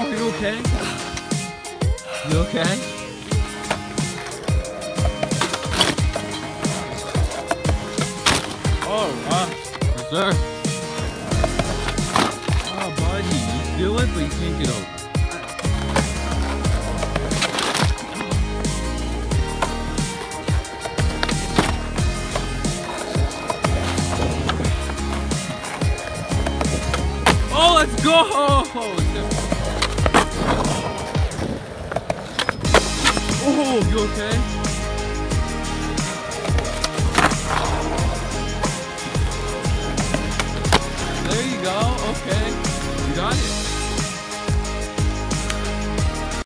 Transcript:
okay? You okay? Oh, uh, Yes, sir. Oh, buddy, you feel it, but you can't get over. Oh, let's go! Oh, you okay? There you go, okay.